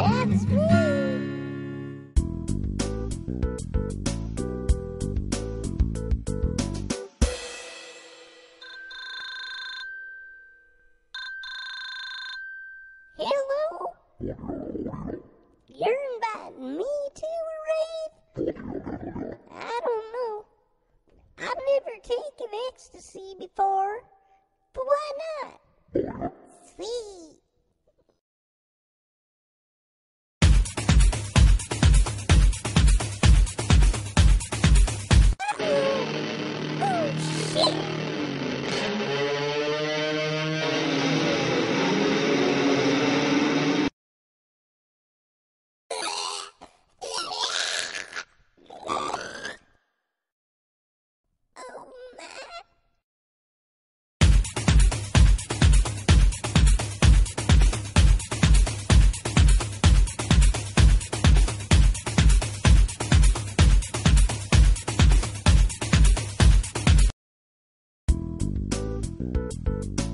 That's me. Hello? You're inviting me to a rave? I don't know. I've never taken ecstasy before, but why not? Oh, man. Bye.